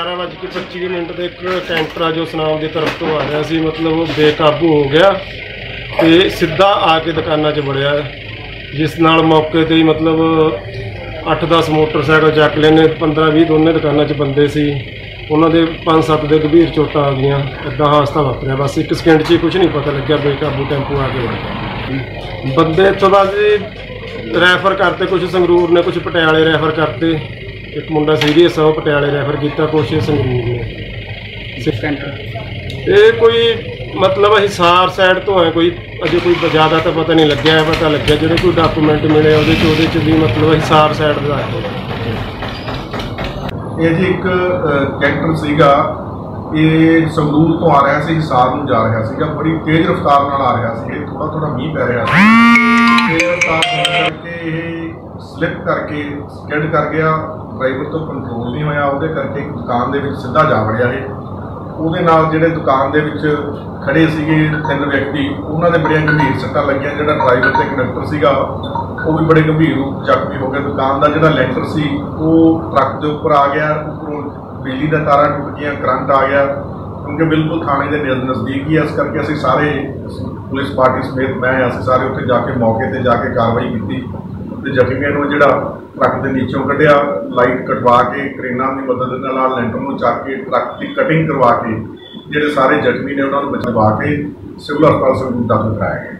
11:25 minute ਦੇ ਇੱਕ canter ਆ ਜੋ ਸੁਨਾਮ ਦੀ ਤਰਫ ਤੋਂ ਆ ਰਿਹਾ ਸੀ, ਮਤਲਬ ਉਹ ਬੇਕਾਬੂ ਹੋ ਗਿਆ ਤੇ ਸਿੱਧਾ ਆ ਕੇ ਦੁਕਾਨਾਂ 'ਚ ਵੜਿਆ। ਜਿਸ ਨਾਲ ਮੌਕੇ ਤੇ ਹੀ ਮਤਲਬ 8-10 ਮੋਟਰਸਾਈਕਲ ਚੱਕ ਲੈਨੇ 15-20 ਦੋਨੇ ਦੁਕਾਨਾਂ 'ਚ ਬੰਦੇ ਸੀ। ਉਹਨਾਂ ਦੇ 5-7 ਦੇ ਗੰਭੀਰ ਚੋਟਾਂ ਆ ਗਈਆਂ ਇਦਾਂ ਹਾਦਸਾ ਵਾਪਰਿਆ। ਬਸ ਇੱਕ ਸਕਿੰਟ 'ਚ ਹੀ ਕੁਝ ਨਹੀਂ ਪਤਾ ਲੱਗਿਆ, ਬੇਕਾਬੂ ਟੈਂਪੂ ਆ ਕੇ ਵੜ ਬੰਦੇ ਇੱਥੋਂ ਬਾਅਦ ਜੀ ਰੈਫਰ ਕਰਤੇ ਕੁਝ ਸੰਗਰੂਰ ਨੇ ਕੁਝ ਪਟਿਆਲੇ ਰੈਫਰ ਕਰਤੇ। ਇੱਕ ਮੁੰਡਾ ਸੀਰੀਅਸ ਆ ਉਹ ਪਟਿਆਲੇ ਰੈਫਰ ਕੀਤਾ ਕੁਛ ਸੰਗਰੂਰ ਨੇ ਇਹ ਕੋਈ ਮਤਲਬ ਹਿਸਾਰ ਸਾਈਡ ਤੋਂ ਹੈ ਕੋਈ ਅਜੇ ਕੋਈ ਜ਼ਿਆਦਾ ਤਾਂ ਪਤਾ ਨਹੀਂ ਲੱਗਿਆ ਹੈ ਪਤਾ ਲੱਗਿਆ ਜਿਹੜੇ ਕੋਈ ਡਾਕੂਮੈਂਟ ਮਿਲੇ ਉਹਦੇ ਚ ਉਹਦੇ ਚ ਵੀ ਮਤਲਬ ਹਿਸਾਰ ਸਾਈਡ ਦਾ ਹੈ ਇਹ ਜੀ ਇੱਕ ਕੈਂਟਰ ਸੀਗਾ। ਇਹ ਸੰਗਰੂਰ ਤੋਂ ਆ ਰਿਹਾ ਸੀ ਹਿਸਾਰ ਨੂੰ ਜਾ ਰਿਹਾ ਸੀਗਾ। ਬੜੀ ਤੇਜ਼ ਰਫ਼ਤਾਰ ਨਾਲ ਆ ਰਿਹਾ ਸੀ। ਇਹ ਥੋੜਾ ਥੋੜਾ ਮੀਂਹ ਪੈ ਰਿਹਾ ਸੀ। ਤੇਜ਼ ਰਫ਼ਤਾਰ ਕਰਕੇ ਇਹ ਸਲਿੱਪ ਕਰਕੇ ਸਕਿਡ ਕਰ ਗਿਆ। ਡਰਾਈਵਰ ਤੋਂ ਕੰਟਰੋਲ ਨਹੀਂ ਹੋਇਆ, ਉਹਦੇ ਕਰਕੇ ਇੱਕ ਦੁਕਾਨ ਦੇ ਵਿੱਚ ਸਿੱਧਾ ਜਾ ਵੜਿਆ ਇਹ। ਉਹਦੇ ਨਾਲ ਜਿਹੜੇ ਦੁਕਾਨ ਦੇ ਵਿੱਚ ਖੜੇ ਸੀਗੇ ਤਿੰਨ ਵਿਅਕਤੀ, ਉਹਨਾਂ ਦੇ ਬੜੀਆਂ ਗੰਭੀਰ ਸੱਟਾਂ ਲੱਗੀਆਂ, ਜਿਹੜਾ ਡਰਾਈਵਰ ਤੇ ਕੰਡਕਟਰ ਸੀਗਾ, ਉਹ ਵੀ ਬੜੇ ਗੰਭੀਰ ਰੂਪ 'ਚ ਜ਼ਖਮੀ ਹੋ ਗਿਆ। ਦੁਕਾਨ ਦਾ ਜਿਹੜਾ ਲੈਂਟਰ ਸੀ, ਉਹ ਟਰੱਕ ਦੇ ਉੱਪਰ ਆ ਗਿਆ, ਉੱਪਰੋਂ ਬਿਜਲੀ ਦਾ ਤਾਰਾਂ ਟੁੱਟ ਗਈਆਂ, ਕਰੰਟ ਆ ਗਿਆ। ਕਿਉਂਕਿ ਬਿਲਕੁਲ ਥਾਣੇ ਦੇ ਨਜ਼ਦੀਕ ਹੀ ਹੈ ਇਸ ਕਰਕੇ ਅਸੀਂ ਸਾਰੇ ਪੁਲਿਸ ਪਾਰਟੀ ਸਮੇਤ, ਮੈਂ, ਅਸੀਂ ਸਾਰੇ ਉੱਥੇ ਜਾ ਕੇ ਮੌਕੇ ਤੇ ਜਾ ਕੇ ਕਾਰਵਾਈ ਕੀਤੀ। ਤੇ ਜ਼ਖਮੀਆਂ ਨੂੰ ਜਿਹੜਾ ਟਰੱਕ ਦੇ ਨੀਚੋਂ ਕੱਢਿਆ, ਲਾਈਟ ਕਟਵਾ ਕੇ, ਕਰੇਨਾਂ ਦੀ ਮਦਦ ਦੇ ਨਾਲ ਲੈਂਟਰ ਨੂੰ ਚੱਕ ਕੇ, ਟਰੱਕ ਦੀ ਕਟਿੰਗ ਕਰਵਾ ਕੇ, ਜਿਹੜੇ ਸਾਰੇ ਜ਼ਖਮੀ ਨੇ ਉਹਨਾਂ ਨੂੰ ਬਚਵਾ ਕੇ ਸਿਵਲ ਹਸਪਤਾਲ ਸੰਗਰੂਰ ਦਾਖਲ ਕਰਾਇਆ ਗਿਆ।